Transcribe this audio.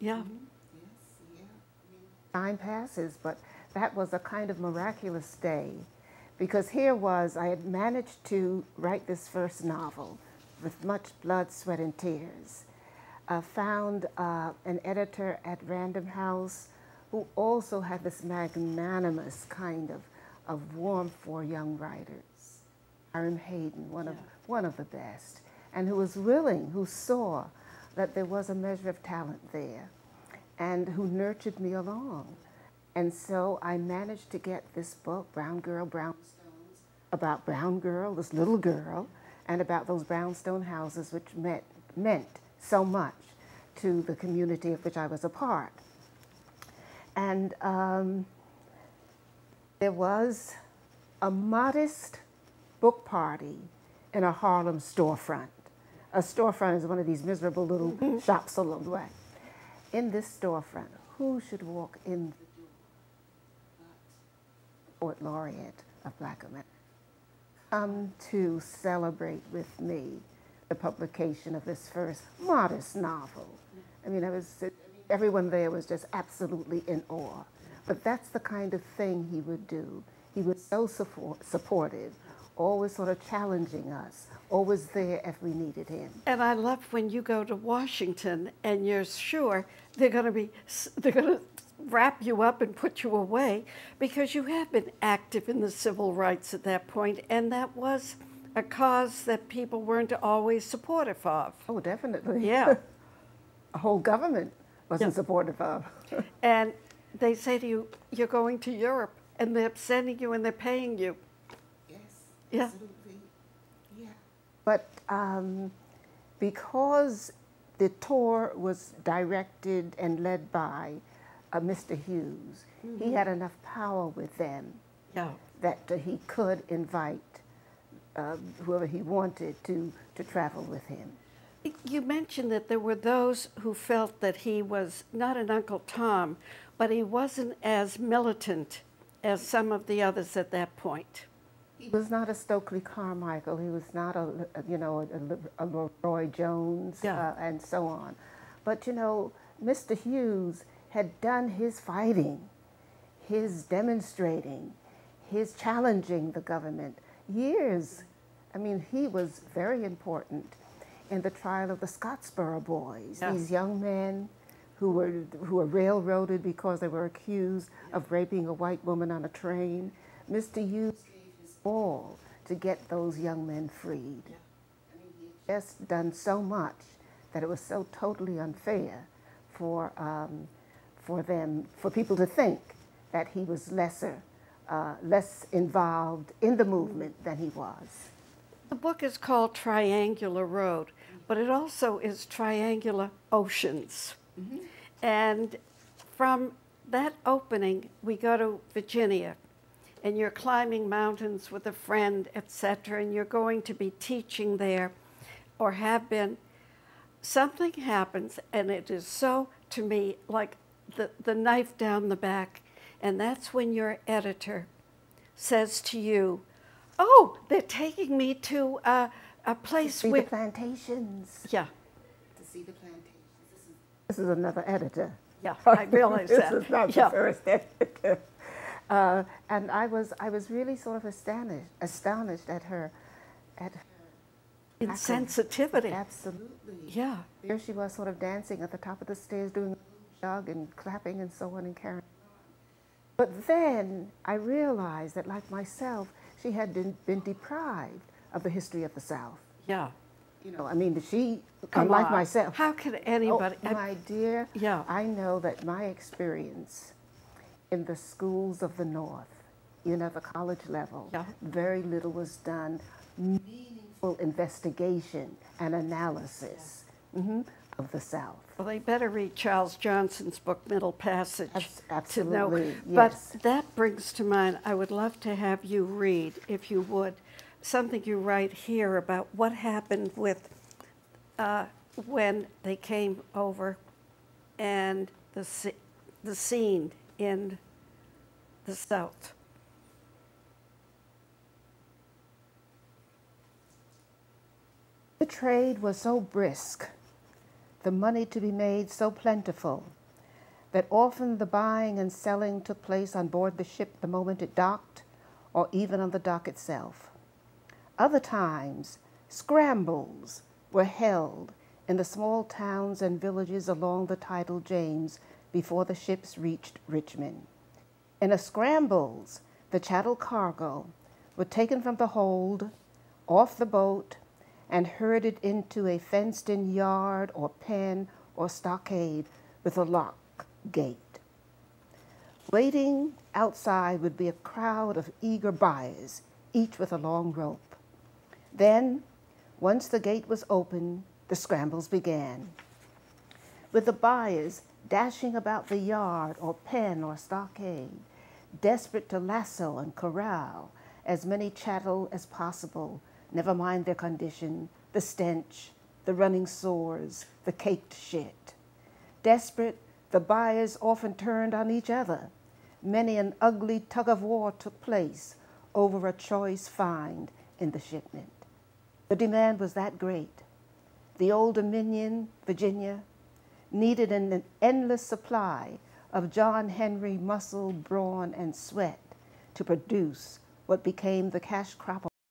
Yeah. Time passes, but that was a kind of miraculous day because here was, I had managed to write this first novel with much blood, sweat, and tears. I found uh, an editor at Random House who also had this magnanimous kind of, of warmth for young writers. Hiram Haydn, one, yeah. of, one of the best, and who was willing, who saw that there was a measure of talent there, and who nurtured me along. And so I managed to get this book, Brown Girl, Brownstones, about Brown Girl, this little girl, and about those brownstone houses, which meant, meant so much to the community of which I was a part. And um, there was a modest book party in a Harlem storefront. A storefront is one of these miserable little mm-hmm. shops along the way. In this storefront, who should walk in poet laureate of Black America, come to celebrate with me the publication of this first modest novel. I mean, I was, everyone there was just absolutely in awe. But that's the kind of thing he would do. He was so support, supportive, always sort of challenging us, always there if we needed him. And I love when you go to Washington and you're sure they're going to be, they're going to wrap you up and put you away because you have been active in the civil rights at that point, and that was a cause that people weren't always supportive of. Oh, definitely. Yeah. a whole government wasn't yeah. supportive of. and they say to you, you're going to Europe, and they're sending you and they're paying you. Yeah. absolutely. Yeah. But um, because the tour was directed and led by uh, Mr. Hughes. Mm-hmm. He had enough power with them yeah. that uh, he could invite uh, whoever he wanted to, to travel with him. You mentioned that there were those who felt that he was not an Uncle Tom, but he wasn't as militant as some of the others at that point. He was not a Stokely Carmichael. He was not a, you know, a, a Roy Jones yeah. uh, and so on. But, you know, Mr. Hughes had done his fighting, his demonstrating, his challenging the government years. I mean, he was very important in the trial of the Scottsboro boys, yes. these young men who were, who were railroaded because they were accused of raping a white woman on a train. Mr. Hughes all to get those young men freed. I mean, he had just done so much that it was so totally unfair for um, for them, for people to think that he was lesser, uh, less involved in the movement than he was. The book is called Triangular Road, but it also is Triangular Oceans. Mm-hmm. And from that opening, we go to Virginia, and you're climbing mountains with a friend, etc., and you're going to be teaching there or have been. Something happens, and it is so, to me, like the, the knife down the back. And that's when your editor says to you, Oh, they're taking me to a, a place to see with the plantations. Yeah. To see the plantations. This is, this is another editor. Yeah, I realize this that. This is not yeah. the first editor. Uh, and I was, I was really sort of astonished, astonished at her, at her insensitivity. Absolutely. Yeah. There she was, sort of dancing at the top of the stairs, doing jug and clapping and so on and carrying But then I realized that, like myself, she had been, been deprived of the history of the South. Yeah. You know, I mean, she, Come unlike on. myself. How could anybody? Oh, my dear, yeah. I know that my experience in the schools of the North, you know, the college level, yeah. very little was done. Meaningful investigation and analysis. Yeah. Mm-hmm of the South. Well, they better read Charles Johnson's book, Middle Passage, Absolutely, to know. Yes. But that brings to mind, I would love to have you read, if you would, something you write here about what happened with uh, when they came over and the, the scene in the South. The trade was so brisk the money to be made so plentiful that often the buying and selling took place on board the ship the moment it docked or even on the dock itself. Other times, scrambles were held in the small towns and villages along the tidal James before the ships reached Richmond. In a scrambles, the chattel cargo were taken from the hold, off the boat, and herded into a fenced in yard or pen or stockade with a lock gate. Waiting outside would be a crowd of eager buyers, each with a long rope. Then, once the gate was open, the scrambles began, with the buyers dashing about the yard or pen or stockade, desperate to lasso and corral as many chattel as possible, never mind their condition, the stench, the running sores, the caked shit. Desperate, the buyers often turned on each other. Many an ugly tug of war took place over a choice find in the shipment. The demand was that great the Old Dominion, Virginia, needed an endless supply of John Henry muscle, brawn, and sweat to produce what became the cash crop